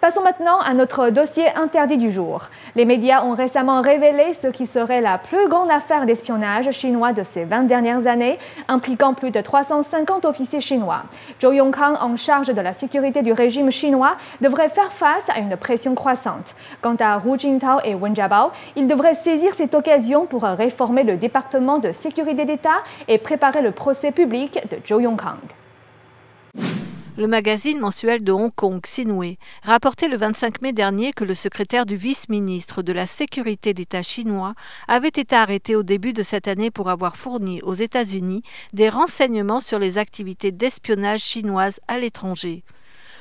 Passons maintenant à notre dossier interdit du jour. Les médias ont récemment révélé ce qui serait la plus grande affaire d'espionnage chinois de ces 20 dernières années, impliquant plus de 350 officiers chinois. Zhou Yongkang, en charge de la sécurité du régime chinois, devrait faire face à une pression croissante. Quant à Hu Jintao et Wen Jiabao, ils devraient saisir cette occasion pour réformer le département de sécurité d'État et préparer le procès public de Zhou Yongkang. Le magazine mensuel de Hong Kong, Xinhui, rapportait le 25 mai dernier que le secrétaire du vice-ministre de la Sécurité d'État chinois avait été arrêté au début de cette année pour avoir fourni aux États-Unis des renseignements sur les activités d'espionnage chinoises à l'étranger.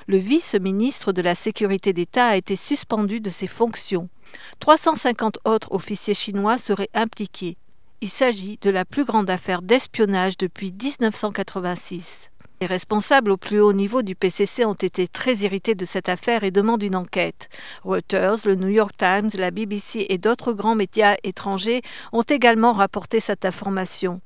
Le vice-ministre de la Sécurité d'État a été suspendu de ses fonctions. 350 autres officiers chinois seraient impliqués. Il s'agit de la plus grande affaire d'espionnage depuis 1986. Les responsables au plus haut niveau du PCC ont été très irrités de cette affaire et demandent une enquête. Reuters, le New York Times, la BBC et d'autres grands médias étrangers ont également rapporté cette information.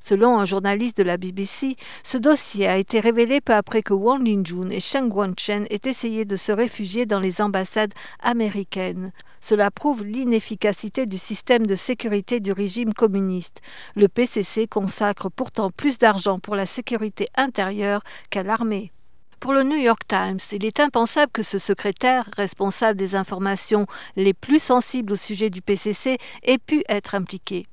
Selon un journaliste de la BBC, ce dossier a été révélé peu après que Wang Linjun et Sheng Guangchen aient essayé de se réfugier dans les ambassades américaines. Cela prouve l'inefficacité du système de sécurité du régime communiste. Le PCC consacre pourtant plus d'argent pour la sécurité intérieure qu'à l'armée. Pour le New York Times, il est impensable que ce secrétaire, responsable des informations les plus sensibles au sujet du PCC, ait pu être impliqué.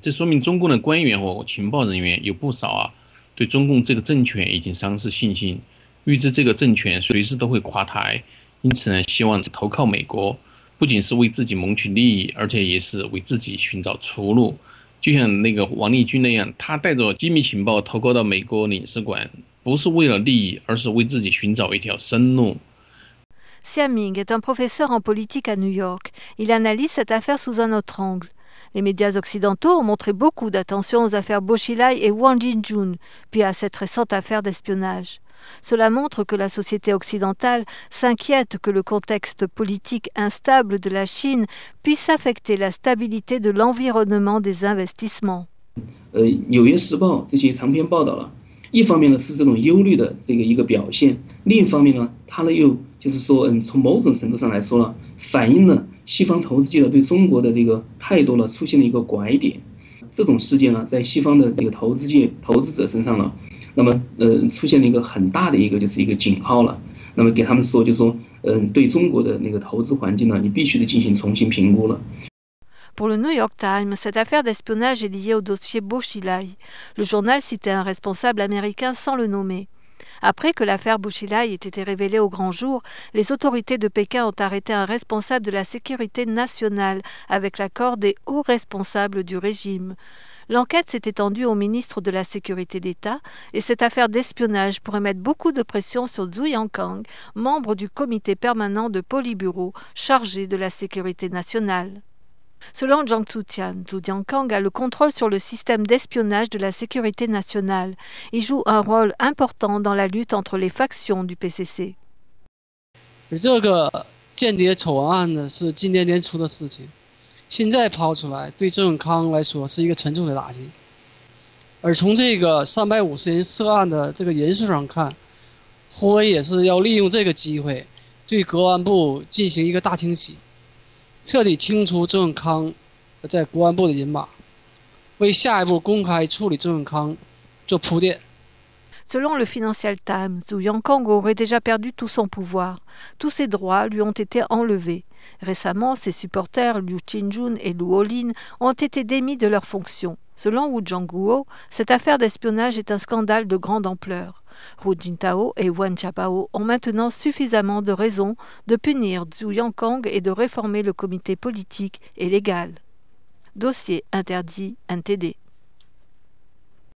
这说明中共的官员或情报人员有不少啊，对中共这个政权已经丧失信心，预知这个政权随时都会垮台，因此呢，希望投靠美国，不仅是为自己谋取利益，而且也是为自己寻找出路。就像那个王立军那样，他带着机密情报投靠到美国领事馆，不是为了利益，而是为自己寻找一条生路。Xiaming est un professeur en politique à New York. Il analyse cette affaire sous un autre angle. Les médias occidentaux ont montré beaucoup d'attention aux affaires Boshilai et Wang Jinjun, puis à cette récente affaire d'espionnage. Cela montre que la société occidentale s'inquiète que le contexte politique instable de la Chine puisse affecter la stabilité de l'environnement des investissements. 西方投资界呢对中国的这个态度呢出现了一个拐点，这种事件呢在西方的这个投资界投资者身上呢，那么呃出现了一个很大的一个就是一个警号了，那么给他们说就说嗯对中国的那个投资环境呢，你必须得进行重新评估了。Pour le New York Times, cette affaire d'espionnage est liée au dossier Boshilai. Le journal citait un responsable américain sans le nommer. Après que l'affaire Bouchilai ait été révélée au grand jour, les autorités de Pékin ont arrêté un responsable de la sécurité nationale avec l'accord des hauts responsables du régime. L'enquête s'est étendue au ministre de la Sécurité d'État et cette affaire d'espionnage pourrait mettre beaucoup de pression sur Zhu Yangkang, membre du comité permanent de Politburo chargé de la sécurité nationale. Selon Zhang Tzu-tian, Zhu Jiankang a le contrôle sur le système d'espionnage de la sécurité nationale. Il joue un rôle important dans la lutte entre les factions du PCC. 彻底清除周永康在国安部的人马，为下一步公开处理周永康做铺垫。Selon le Financial Times, Zhu Yongkang aurait déjà perdu tout son pouvoir. Tous ses droits lui ont été enlevés. Récemment, ses supporters Liu Qinjun et Lu Olin ont été démis de leurs fonctions. Selon Wu Zhongguo, cette affaire d'espionnage est un scandale de grande ampleur. Hu Jintao et Wen Chapao ont maintenant suffisamment de raisons de punir Zhu Yangkang et de réformer le comité politique et légal. Dossier interdit NTD.